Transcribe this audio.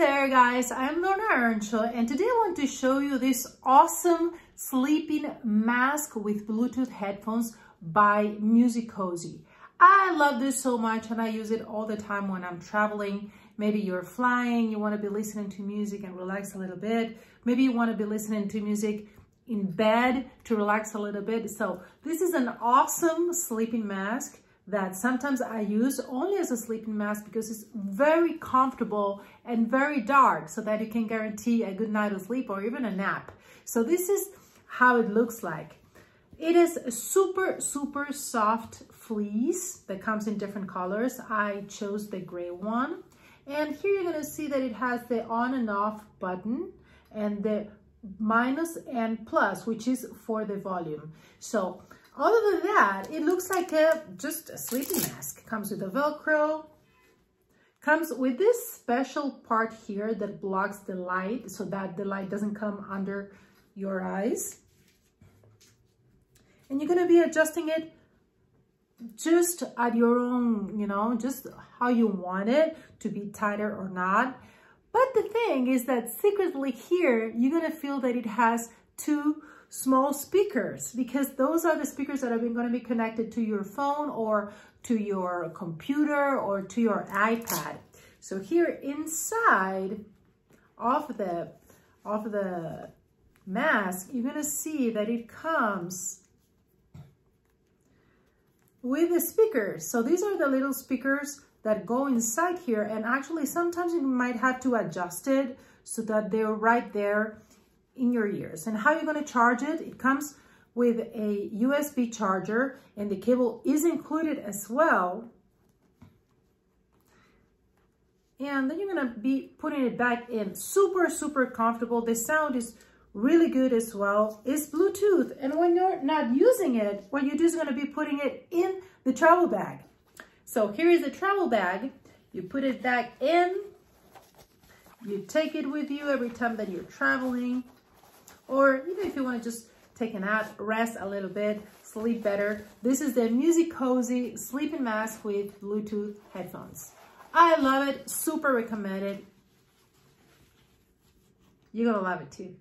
there guys, I'm Lorna Earnshaw and today I want to show you this awesome sleeping mask with Bluetooth headphones by MUSICOZY. I love this so much and I use it all the time when I'm traveling. Maybe you're flying, you want to be listening to music and relax a little bit. Maybe you want to be listening to music in bed to relax a little bit. So this is an awesome sleeping mask that sometimes I use only as a sleeping mask because it's very comfortable and very dark so that you can guarantee a good night of sleep or even a nap. So this is how it looks like. It is a super, super soft fleece that comes in different colors. I chose the gray one. And here you're gonna see that it has the on and off button and the minus and plus, which is for the volume. So other than that, it looks like a, just a sleeping mask. Comes with a Velcro. Comes with this special part here that blocks the light so that the light doesn't come under your eyes. And you're going to be adjusting it just at your own, you know, just how you want it to be tighter or not. But the thing is that secretly here, you're going to feel that it has two small speakers because those are the speakers that are going to be connected to your phone or to your computer or to your iPad. So here inside of the, of the mask, you're going to see that it comes with the speakers. So these are the little speakers that go inside here and actually sometimes you might have to adjust it so that they're right there in your ears. And how you're going to charge it, it comes with a USB charger and the cable is included as well. And then you're going to be putting it back in. Super, super comfortable. The sound is really good as well. It's Bluetooth. And when you're not using it, what you do is going to be putting it in the travel bag. So here is the travel bag. You put it back in. You take it with you every time that you're traveling or even if you want to just take a nap, rest a little bit, sleep better. This is the MUSICOZY sleeping mask with Bluetooth headphones. I love it, super recommended. You're gonna love it too.